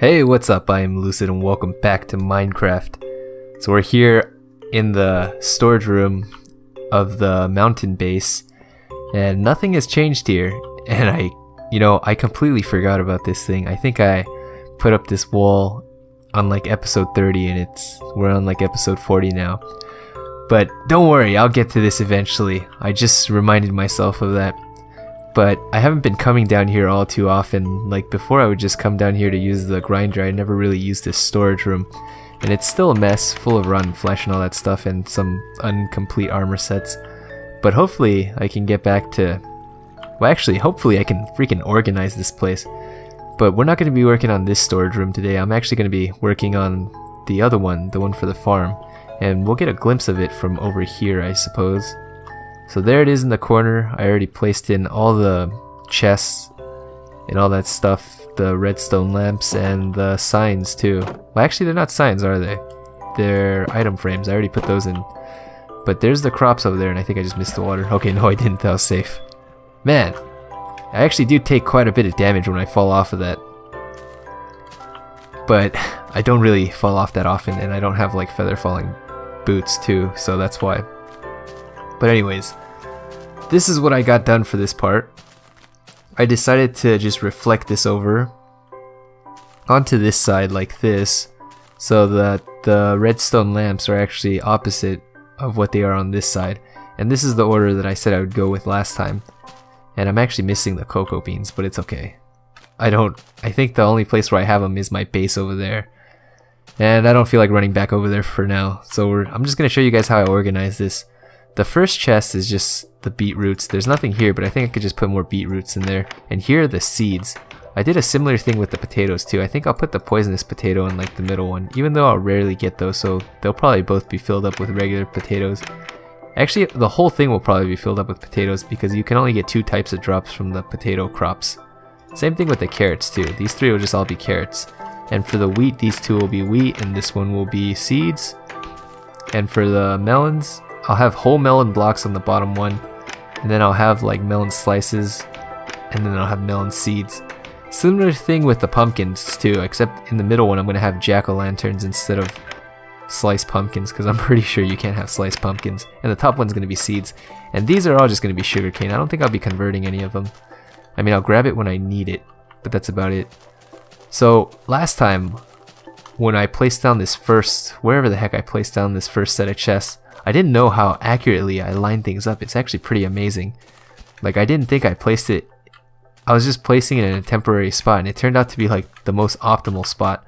Hey, what's up? I am Lucid and welcome back to Minecraft. So we're here in the storage room of the mountain base and nothing has changed here. And I, you know, I completely forgot about this thing. I think I put up this wall on like episode 30 and it's, we're on like episode 40 now. But don't worry, I'll get to this eventually. I just reminded myself of that but I haven't been coming down here all too often. Like before I would just come down here to use the grinder, I never really used this storage room. And it's still a mess, full of rotten flesh and all that stuff and some incomplete armor sets. But hopefully I can get back to... Well actually, hopefully I can freaking organize this place. But we're not going to be working on this storage room today, I'm actually going to be working on the other one, the one for the farm. And we'll get a glimpse of it from over here, I suppose. So there it is in the corner. I already placed in all the chests and all that stuff, the redstone lamps and the signs too. Well, actually they're not signs, are they? They're item frames. I already put those in. But there's the crops over there and I think I just missed the water. Okay, no I didn't. That was safe. Man, I actually do take quite a bit of damage when I fall off of that. But I don't really fall off that often and I don't have like feather falling boots too, so that's why. But anyways, this is what I got done for this part. I decided to just reflect this over onto this side like this so that the redstone lamps are actually opposite of what they are on this side. And this is the order that I said I would go with last time. And I'm actually missing the cocoa beans, but it's okay. I don't, I think the only place where I have them is my base over there. And I don't feel like running back over there for now. So I'm just going to show you guys how I organize this. The first chest is just the beetroots. There's nothing here, but I think I could just put more beetroots in there. And here are the seeds. I did a similar thing with the potatoes too. I think I'll put the poisonous potato in like the middle one, even though I'll rarely get those, so they'll probably both be filled up with regular potatoes. Actually, the whole thing will probably be filled up with potatoes because you can only get two types of drops from the potato crops. Same thing with the carrots too. These three will just all be carrots. And for the wheat, these two will be wheat, and this one will be seeds. And for the melons, I'll have whole melon blocks on the bottom one, and then I'll have like melon slices, and then I'll have melon seeds. Similar thing with the pumpkins too, except in the middle one I'm going to have jack-o'-lanterns instead of sliced pumpkins, because I'm pretty sure you can't have sliced pumpkins. And the top one's going to be seeds. And these are all just going to be sugarcane. I don't think I'll be converting any of them. I mean, I'll grab it when I need it, but that's about it. So, last time, when I placed down this first, wherever the heck I placed down this first set of chests, I didn't know how accurately I lined things up. It's actually pretty amazing. Like I didn't think I placed it. I was just placing it in a temporary spot and it turned out to be like the most optimal spot.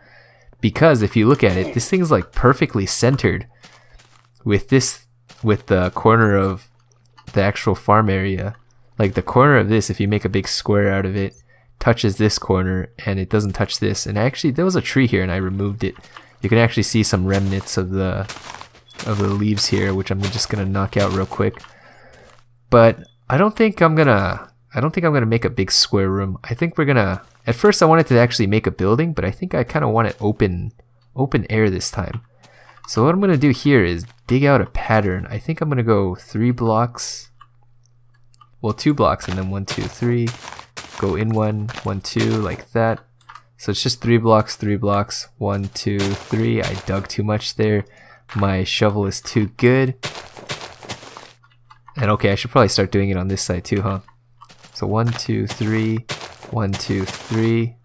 Because if you look at it, this thing's like perfectly centered with this, with the corner of the actual farm area. Like the corner of this, if you make a big square out of it, touches this corner and it doesn't touch this. And actually there was a tree here and I removed it. You can actually see some remnants of the of the leaves here, which I'm just gonna knock out real quick. But I don't think I'm gonna I don't think I'm gonna make a big square room. I think we're gonna at first I wanted to actually make a building, but I think I kinda want it open open air this time. So what I'm gonna do here is dig out a pattern. I think I'm gonna go three blocks. Well two blocks and then one, two, three. Go in one, one, two, like that. So it's just three blocks, three blocks, one, two, three. I dug too much there. My shovel is too good. And okay, I should probably start doing it on this side too, huh? So one, two, three, one, two, three,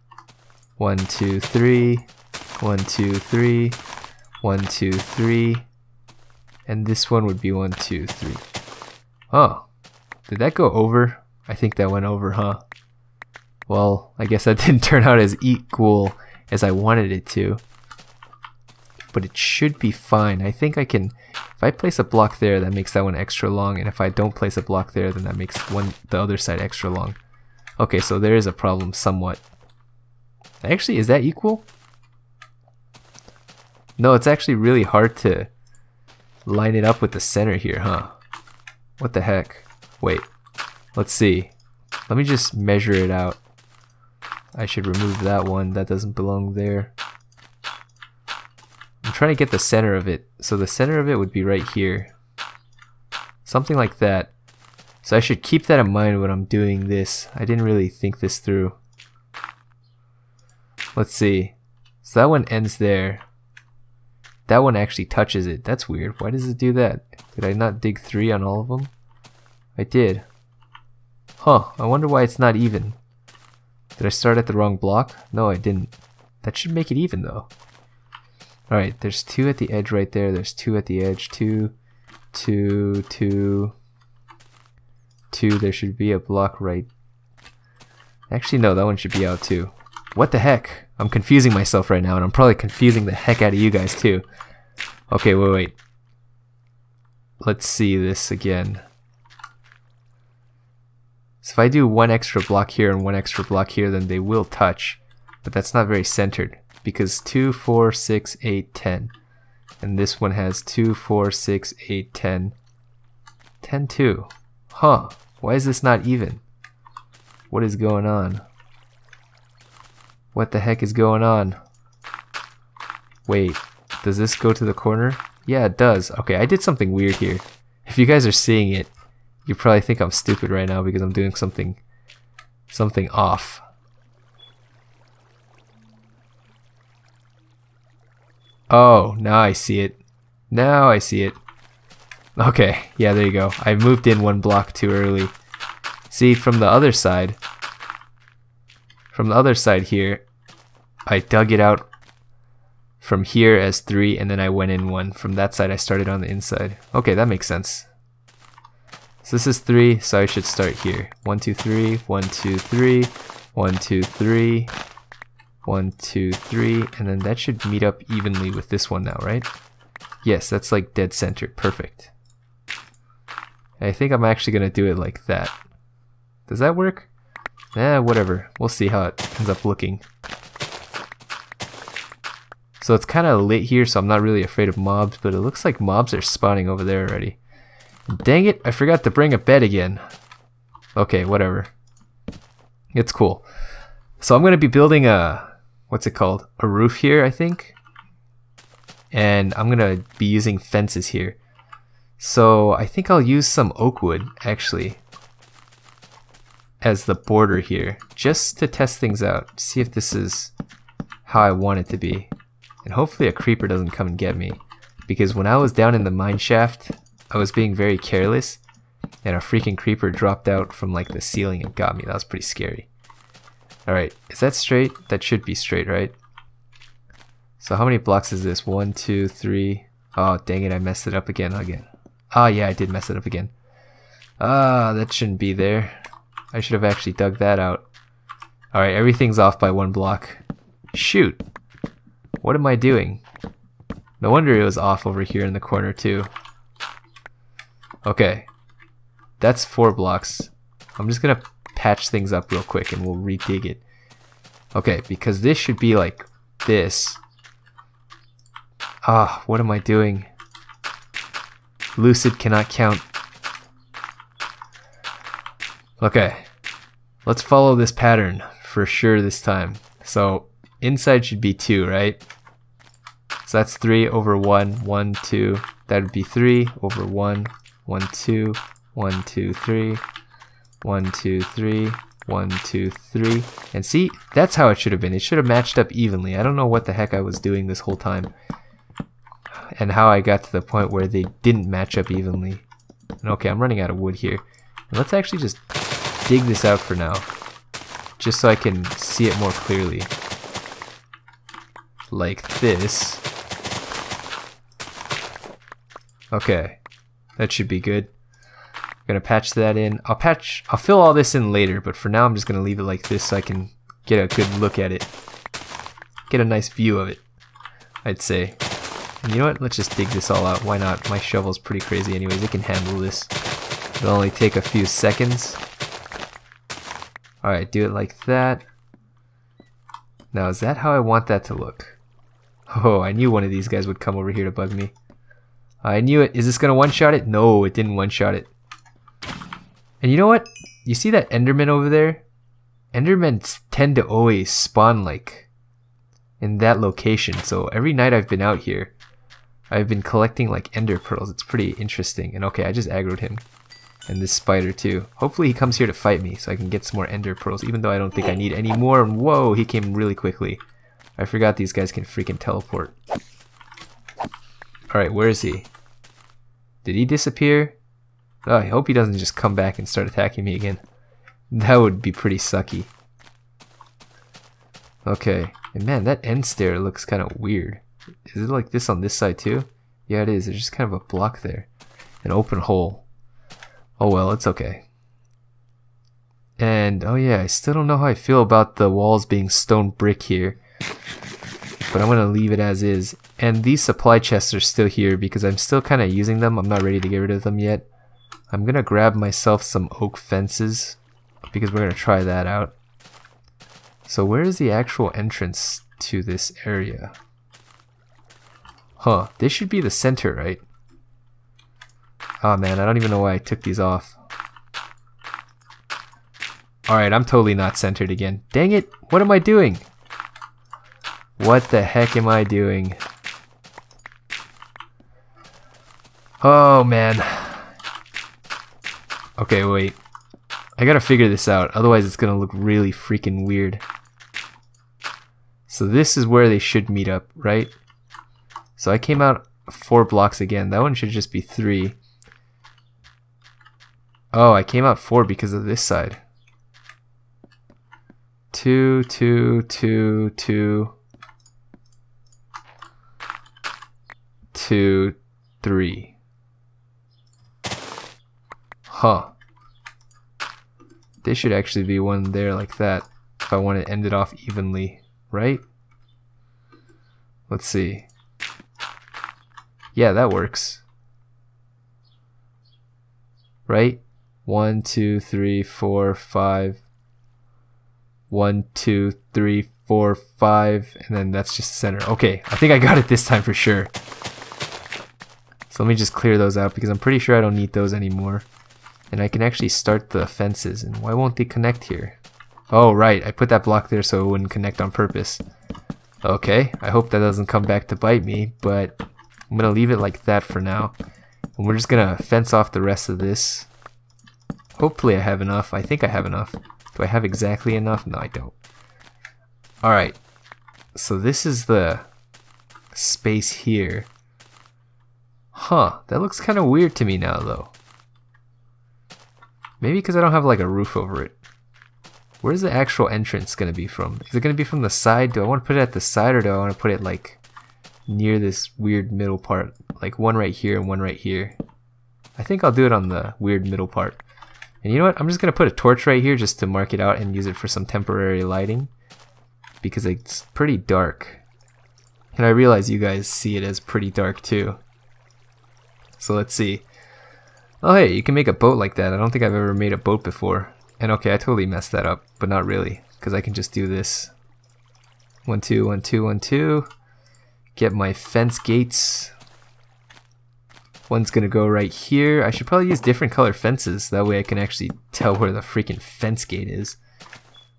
one, two, three, one, two, three, one, two, three, and this one would be one, two, three. Oh, did that go over? I think that went over, huh? Well, I guess that didn't turn out as equal as I wanted it to but it should be fine. I think I can, if I place a block there, that makes that one extra long, and if I don't place a block there, then that makes one the other side extra long. Okay, so there is a problem somewhat. Actually, is that equal? No, it's actually really hard to line it up with the center here, huh? What the heck? Wait, let's see. Let me just measure it out. I should remove that one, that doesn't belong there trying to get the center of it. So the center of it would be right here. Something like that. So I should keep that in mind when I'm doing this. I didn't really think this through. Let's see. So that one ends there. That one actually touches it. That's weird. Why does it do that? Did I not dig three on all of them? I did. Huh, I wonder why it's not even. Did I start at the wrong block? No, I didn't. That should make it even though. Alright, there's two at the edge right there. There's two at the edge. Two, two, two, two. There should be a block right. Actually, no, that one should be out too. What the heck? I'm confusing myself right now, and I'm probably confusing the heck out of you guys too. Okay, wait, wait. Let's see this again. So if I do one extra block here and one extra block here, then they will touch. But that's not very centered, because 2, 4, 6, 8, 10. And this one has 2, 4, 6, 8, 10. 10, 2. Huh, why is this not even? What is going on? What the heck is going on? Wait, does this go to the corner? Yeah, it does. Okay, I did something weird here. If you guys are seeing it, you probably think I'm stupid right now because I'm doing something something off. Oh, now I see it. Now I see it. Okay, yeah, there you go. I moved in one block too early. See, from the other side, from the other side here, I dug it out from here as three, and then I went in one. From that side, I started on the inside. Okay, that makes sense. So this is three, so I should start here. One, two, three, one, two, three, one, two, three, one, two, three, and then that should meet up evenly with this one now, right? Yes, that's like dead center. Perfect. I think I'm actually gonna do it like that. Does that work? Eh, whatever. We'll see how it ends up looking. So it's kind of lit here, so I'm not really afraid of mobs, but it looks like mobs are spawning over there already. Dang it, I forgot to bring a bed again. Okay, whatever. It's cool. So I'm going to be building a, what's it called? A roof here, I think. And I'm to be using fences here. So I think I'll use some oak wood, actually, as the border here, just to test things out. See if this is how I want it to be. And hopefully a creeper doesn't come and get me. Because when I was down in the mine shaft, I was being very careless. And a freaking creeper dropped out from like the ceiling and got me. That was pretty scary. Alright, is that straight? That should be straight, right? So how many blocks is this? One, two, three. Oh, dang it, I messed it up again. Again. Ah, oh, yeah, I did mess it up again. Ah, that shouldn't be there. I should have actually dug that out. Alright, everything's off by one block. Shoot. What am I doing? No wonder it was off over here in the corner too. Okay. That's four blocks. I'm just gonna patch things up real quick and we'll redig it. Okay, because this should be like this. Ah, what am I doing? Lucid cannot count. Okay. Let's follow this pattern for sure this time. So inside should be 2, right? So that's 3 over 1, 1, 2. That would be 3 over 1, 1, 2, 1, 2, 3, 1, 2, 3, 1, 2, 3. And see, that's how it should have been. It should have matched up evenly. I don't know what the heck I was doing this whole time. And how I got to the point where they didn't match up evenly. And okay, I'm running out of wood here. Let's actually just dig this out for now. Just so I can see it more clearly. Like this. Okay, that should be good. I'm gonna patch that in. I'll patch, I'll fill all this in later, but for now I'm just gonna leave it like this so I can get a good look at it. Get a nice view of it, I'd say. And you know what, let's just dig this all out. Why not? My shovel's pretty crazy anyways, it can handle this. It'll only take a few seconds. Alright, do it like that. Now, is that how I want that to look? Oh, I knew one of these guys would come over here to bug me. I knew it. Is this going to one-shot it? No, it didn't one-shot it. And you know what? You see that Enderman over there? Endermen tend to always spawn like in that location. So every night I've been out here, I've been collecting like ender pearls. It's pretty interesting. And okay, I just aggroed him. And this spider too. Hopefully he comes here to fight me so I can get some more ender pearls, even though I don't think I need any more. Whoa, he came really quickly. I forgot these guys can freaking teleport. Alright, where is he? Did he disappear? Oh, I hope he doesn't just come back and start attacking me again. That would be pretty sucky. Okay, and man, that end stair looks kind of weird. Is it like this on this side too? Yeah, it is. There's just kind of a block there. An open hole. Oh well, it's okay. And, oh yeah, I still don't know how I feel about the walls being stone brick here. But I'm going to leave it as is. And these supply chests are still here because I'm still kind of using them. I'm not ready to get rid of them yet. I'm to grab myself some oak fences because we're to try that out. So where is the actual entrance to this area? Huh, this should be the center, right? Oh man, I don't even know why I took these off. Alright, I'm totally not centered again. Dang it, what am I doing? What the heck am I doing? Oh man. Okay, wait. I gotta figure this out, otherwise it's gonna look really freaking weird. So this is where they should meet up, right? So I came out four blocks again. That one should just be three. Oh, I came out four because of this side. Two, two, two, two, two, three. Huh. There should actually be one there like that if I want to end it off evenly, right? Let's see. Yeah, that works. Right? One, two, three, four, five. One, two, three, four, five, and then that's just the center. Okay, I think I got it this time for sure. So let me just clear those out because I'm pretty sure I don't need those anymore. And I can actually start the fences, and why won't they connect here? Oh, right, I put that block there so it wouldn't connect on purpose. Okay, I hope that doesn't come back to bite me, but I'm going to leave it like that for now. And we're just going to fence off the rest of this. Hopefully I have enough. I think I have enough. Do I have exactly enough? No, I don't. Alright, so this is the space here. Huh, that looks kind of weird to me now though. Maybe because I don't have like a roof over it. Where's the actual entrance going to be from? Is it going to be from the side? Do I want to put it at the side or do I want to put it like near this weird middle part, like one right here and one right here. I think I'll do it on the weird middle part. And you know what? I'm just going to put a torch right here just to mark it out and use it for some temporary lighting because it's pretty dark. And I realize you guys see it as pretty dark too. So let's see. Oh hey, you can make a boat like that. I don't think I've ever made a boat before. And okay, I totally messed that up, but not really, because I can just do this. One, two, one, two, one, two get my fence gates. One's gonna go right here. I should probably use different color fences. That way I can actually tell where the freaking fence gate is.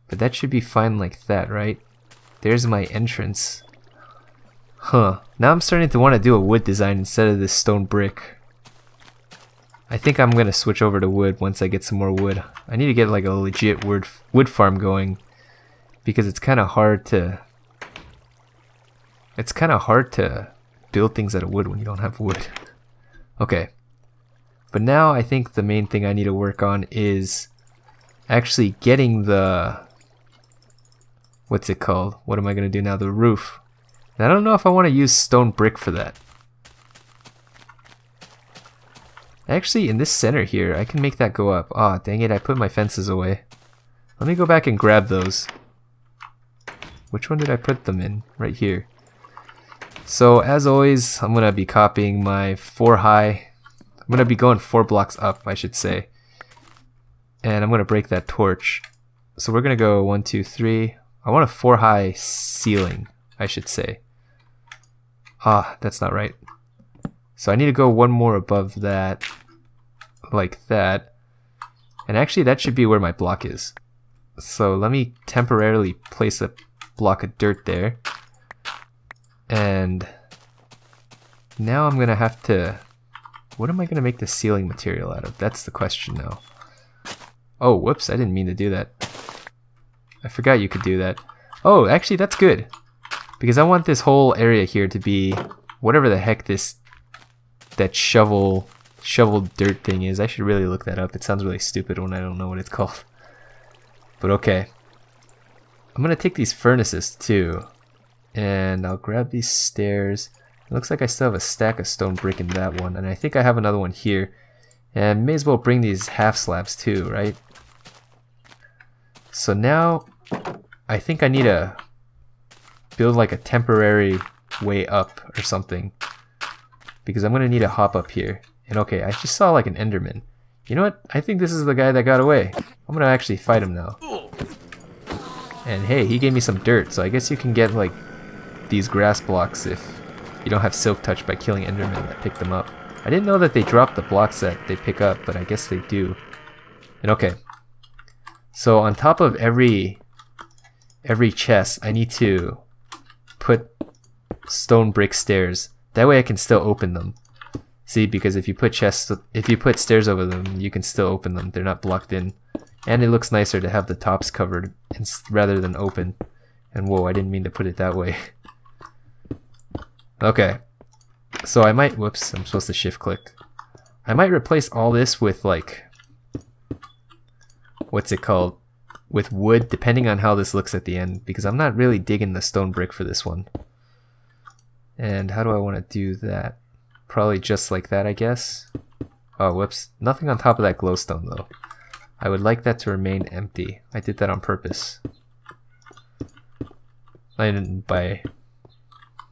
But that should be fine like that, right? There's my entrance. Huh. Now I'm starting to want to do a wood design instead of this stone brick. I think I'm gonna switch over to wood once I get some more wood. I need to get like a legit wood wood farm going because it's kind of hard to it's kind of hard to build things out of wood when you don't have wood. Okay. But now I think the main thing I need to work on is actually getting the... What's it called? What am I going to do now? The roof. And I don't know if I want to use stone brick for that. Actually, in this center here, I can make that go up. Ah, oh, dang it, I put my fences away. Let me go back and grab those. Which one did I put them in? Right here. So as always, I'm going to be copying my 4 high. I'm going to be going 4 blocks up, I should say. And I'm going to break that torch. So we're going to go one, two, three. I want a 4 high ceiling, I should say. Ah, that's not right. So I need to go one more above that, like that. And actually that should be where my block is. So let me temporarily place a block of dirt there. And now I'm to have to... What am I to make the ceiling material out of? That's the question now. Oh, whoops, I didn't mean to do that. I forgot you could do that. Oh, actually, that's good. Because I want this whole area here to be whatever the heck this that shovel shovel dirt thing is. I should really look that up. It sounds really stupid when I don't know what it's called. But okay. I'm gonna take these furnaces too. And I'll grab these stairs. It looks like I still have a stack of stone brick in that one. And I think I have another one here. And may as well bring these half slabs too, right? So now I think I need to build like a temporary way up or something. Because I'm going to need to hop up here. And okay, I just saw like an enderman. You know what? I think this is the guy that got away. I'm going to actually fight him now. And hey, he gave me some dirt, so I guess you can get like these grass blocks if you don't have silk touch by killing endermen that pick them up. I didn't know that they drop the blocks that they pick up, but I guess they do. And okay. So on top of every every chest, I need to put stone brick stairs. That way I can still open them. See, because if you put chests, if you put stairs over them, you can still open them. They're not blocked in. And it looks nicer to have the tops covered rather than open. And whoa, I didn't mean to put it that way. okay. So I might, whoops, I'm supposed to shift click. I might replace all this with like, what's it called? With wood, depending on how this looks at the end, because I'm not really digging the stone brick for this one. And how do I want to do that? Probably just like that, I guess. Oh, whoops. Nothing on top of that glowstone, though. I would like that to remain empty. I did that on purpose. I didn't by...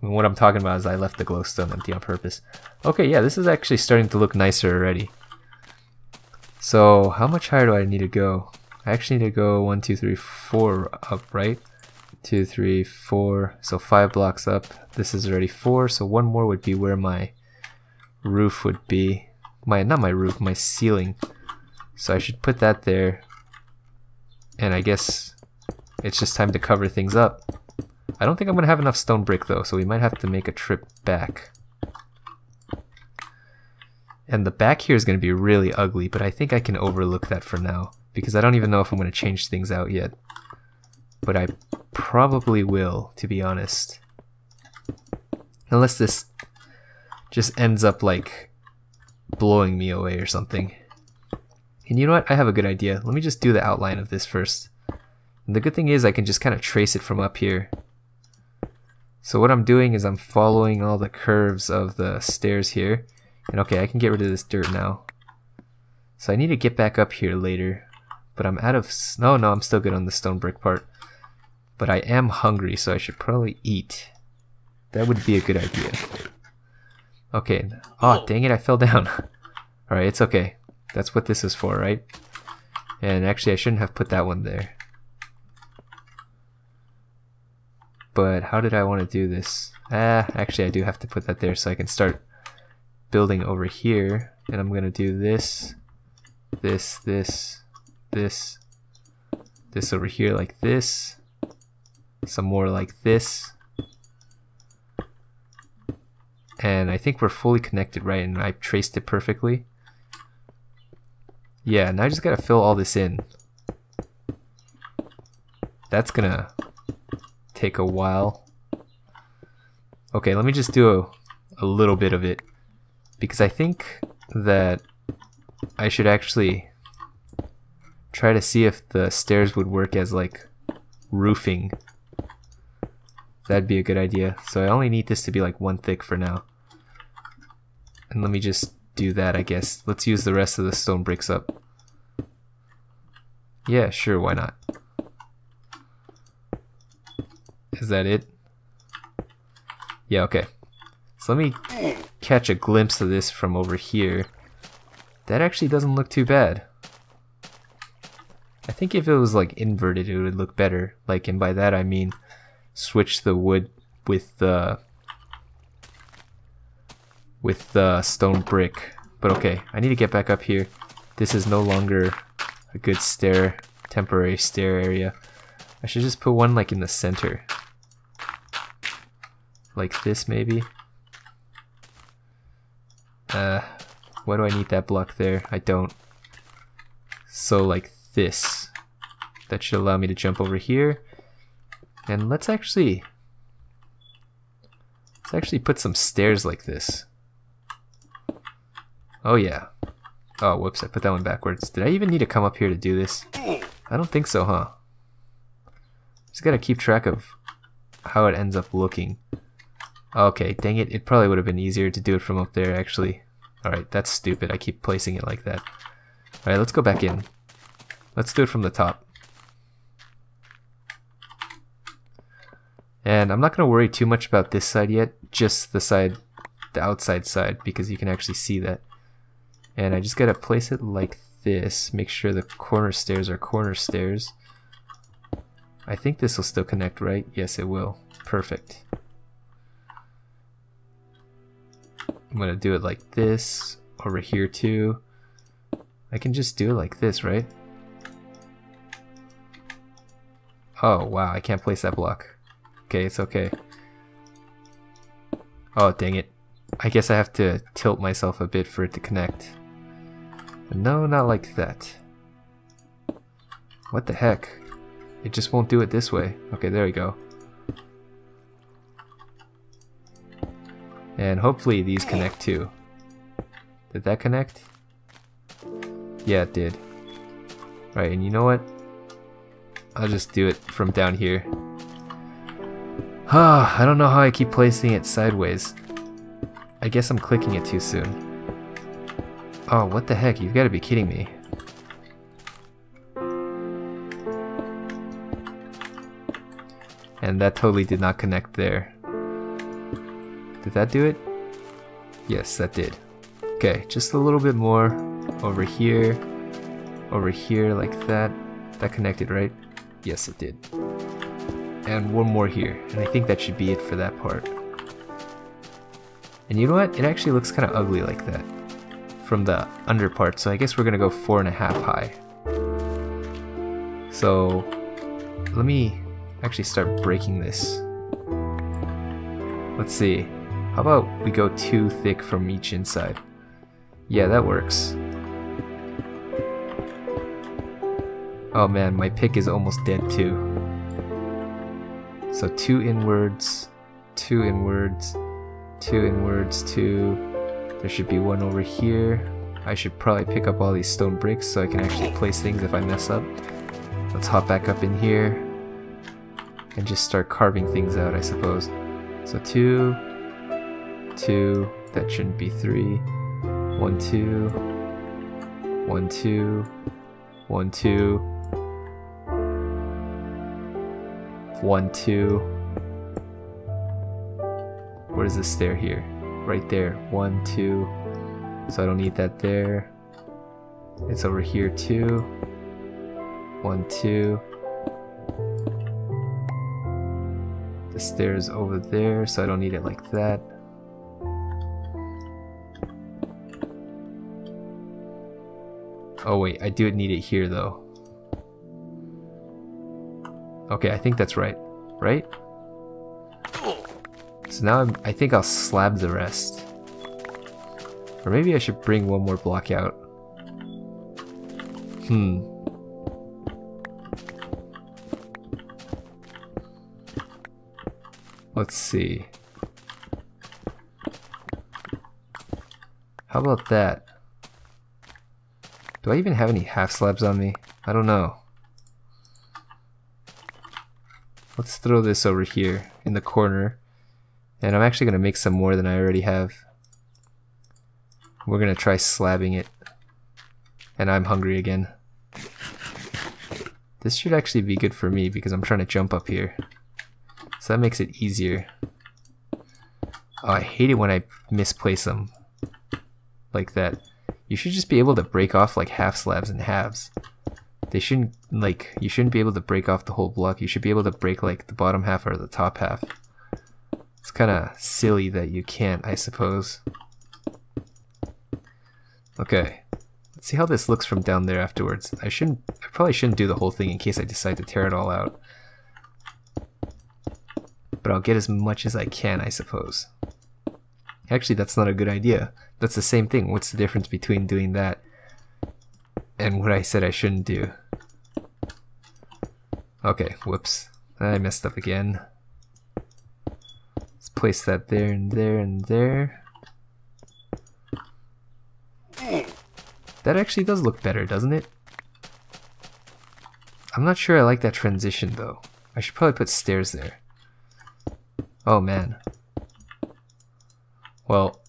What I'm talking about is I left the glowstone empty on purpose. Okay, yeah, this is actually starting to look nicer already. So, how much higher do I need to go? I actually need to go one, two, three, four up, right? Two, three, four. So five blocks up. This is already four, so one more would be where my roof would be. My not my roof, my ceiling. So I should put that there. And I guess it's just time to cover things up. I don't think I'm gonna have enough stone brick though, so we might have to make a trip back. And the back here is gonna be really ugly, but I think I can overlook that for now because I don't even know if I'm going to change things out yet. But I probably will, to be honest. Unless this just ends up like blowing me away or something. And you know what? I have a good idea. Let me just do the outline of this first. And the good thing is I can just kind of trace it from up here. So what I'm doing is I'm following all the curves of the stairs here. And okay, I can get rid of this dirt now. So I need to get back up here later. But I'm out of... No, no, I'm still good on the stone brick part. But I am hungry, so I should probably eat. That would be a good idea. Okay. Oh, dang it, I fell down. Alright, it's okay. That's what this is for, right? And actually, I shouldn't have put that one there. But how did I want to do this? Ah, actually, I do have to put that there so I can start building over here. And I'm going to do this, this, this, this, this over here like this, some more like this. And I think we're fully connected, right? And I traced it perfectly. Yeah, now I just gotta fill all this in. That's gonna take a while. Okay, let me just do a, a little bit of it. Because I think that I should actually try to see if the stairs would work as like roofing. That'd be a good idea. So I only need this to be like one thick for now. And let me just do that, I guess. Let's use the rest of the stone bricks up. Yeah, sure, why not? Is that it? Yeah, okay. So let me catch a glimpse of this from over here. That actually doesn't look too bad. I think if it was like inverted, it would look better. Like, and by that I mean switch the wood with the with the stone brick. But okay, I need to get back up here. This is no longer a good stair, temporary stair area. I should just put one like in the center. Like this maybe. Uh, why do I need that block there? I don't. So like this. That should allow me to jump over here. And let's actually Let's actually put some stairs like this. Oh yeah. Oh, whoops, I put that one backwards. Did I even need to come up here to do this? I don't think so, huh? Just gotta keep track of how it ends up looking. Okay, dang it, it probably would have been easier to do it from up there, actually. Alright, that's stupid, I keep placing it like that. Alright, let's go back in. Let's do it from the top. And I'm not going to worry too much about this side yet, just the side, the outside side, because you can actually see that. And I just got to place it like this, make sure the corner stairs are corner stairs. I think this will still connect, right? Yes, it will. Perfect. I'm going to do it like this, over here too. I can just do it like this, right? Oh, wow, I can't place that block. Okay, it's okay. Oh, dang it. I guess I have to tilt myself a bit for it to connect. No, not like that. What the heck? It just won't do it this way. Okay, there we go. And hopefully these connect too. Did that connect? Yeah, it did. Right, and you know what? I'll just do it from down here. Ah, I don't know how I keep placing it sideways. I guess I'm clicking it too soon. Oh, what the heck? You've got to be kidding me. And that totally did not connect there. Did that do it? Yes, that did. Okay, just a little bit more over here, over here like that. That connected, right? Yes, it did and one more here. And I think that should be it for that part. And you know what? It actually looks kind of ugly like that from the under part. So I guess we're to go four and a half high. So let me actually start breaking this. Let's see. How about we go two thick from each inside? Yeah, that works. Oh man, my pick is almost dead too. So two inwards, two inwards, two inwards, two. There should be one over here. I should probably pick up all these stone bricks so I can actually place things if I mess up. Let's hop back up in here and just start carving things out, I suppose. So two, two, that shouldn't be three, one, two, one, two, one, two, One, two. Where is the stair here? Right there. One, two. So I don't need that there. It's over here too. One, two. The stairs over there, so I don't need it like that. Oh wait, I do need it here though. Okay, I think that's right. Right? So now I'm, I think I'll slab the rest. Or maybe I should bring one more block out. Hmm. Let's see. How about that? Do I even have any half slabs on me? I don't know. Let's throw this over here in the corner. And I'm actually going to make some more than I already have. We're going to try slabbing it. And I'm hungry again. This should actually be good for me because I'm trying to jump up here. So that makes it easier. Oh, I hate it when I misplace them. Like that. You should just be able to break off like half slabs and halves. They shouldn't, like, you shouldn't be able to break off the whole block. You should be able to break, like, the bottom half or the top half. It's kind of silly that you can't, I suppose. Okay. Let's see how this looks from down there afterwards. I shouldn't, I probably shouldn't do the whole thing in case I decide to tear it all out. But I'll get as much as I can, I suppose. Actually, that's not a good idea. That's the same thing. What's the difference between doing that and what I said I shouldn't do? Okay, whoops. I messed up again. Let's place that there and there and there. That actually does look better, doesn't it? I'm not sure I like that transition though. I should probably put stairs there. Oh man. Well,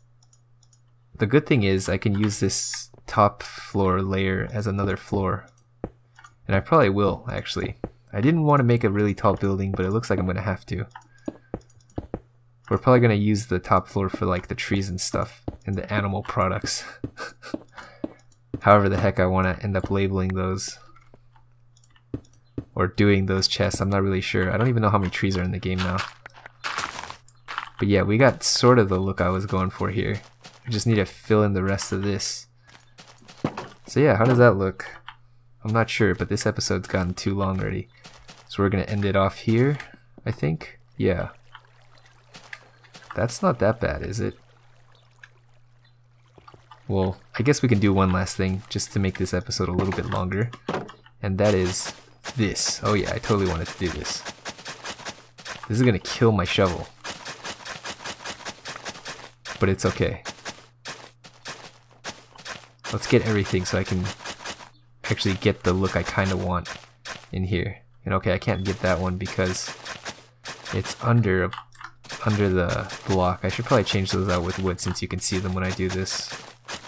the good thing is I can use this top floor layer as another floor. And I probably will, actually. I didn't want to make a really tall building, but it looks like I'm going to have to. We're probably going to use the top floor for like the trees and stuff and the animal products. However the heck I want to end up labeling those or doing those chests. I'm not really sure. I don't even know how many trees are in the game now. But yeah, we got sort of the look I was going for here. We just need to fill in the rest of this. So yeah, how does that look? I'm not sure, but this episode's gotten too long already. So we're going to end it off here, I think. Yeah. That's not that bad, is it? Well, I guess we can do one last thing just to make this episode a little bit longer. And that is this. Oh yeah, I totally wanted to do this. This is gonna kill my shovel. But it's okay. Let's get everything so I can actually get the look I kind of want in here. And okay, I can't get that one because it's under under the block. I should probably change those out with wood since you can see them when I do this.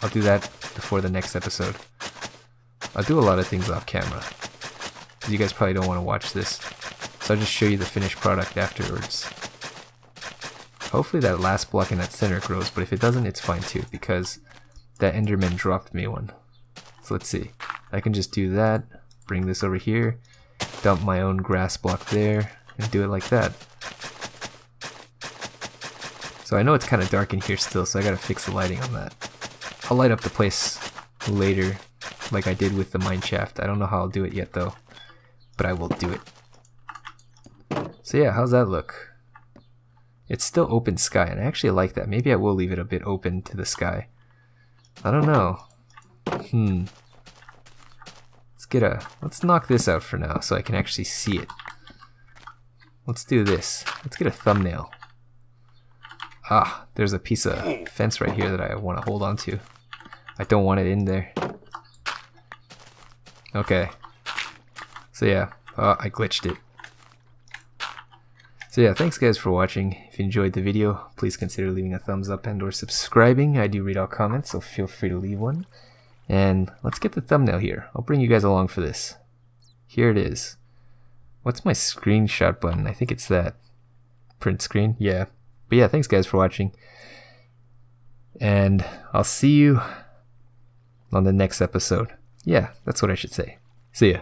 I'll do that before the next episode. I'll do a lot of things off camera. You guys probably don't want to watch this. So I'll just show you the finished product afterwards. Hopefully that last block in that center grows, but if it doesn't, it's fine too, because that Enderman dropped me one. So let's see. I can just do that, bring this over here, dump my own grass block there, and do it like that. So I know it's kind of dark in here still, so I gotta fix the lighting on that. I'll light up the place later, like I did with the mine shaft. I don't know how I'll do it yet though but I will do it. So yeah, how's that look? It's still open sky, and I actually like that. Maybe I will leave it a bit open to the sky. I don't know. Hmm. Let's get a... Let's knock this out for now so I can actually see it. Let's do this. Let's get a thumbnail. Ah, there's a piece of fence right here that I want to hold on to. I don't want it in there. Okay, so yeah, uh, I glitched it. So yeah, thanks guys for watching. You enjoyed the video, please consider leaving a thumbs up and or subscribing. I do read all comments, so feel free to leave one. And let's get the thumbnail here. I'll bring you guys along for this. Here it is. What's my screenshot button? I think it's that. Print screen? Yeah. But yeah, thanks guys for watching. And I'll see you on the next episode. Yeah, that's what I should say. See ya.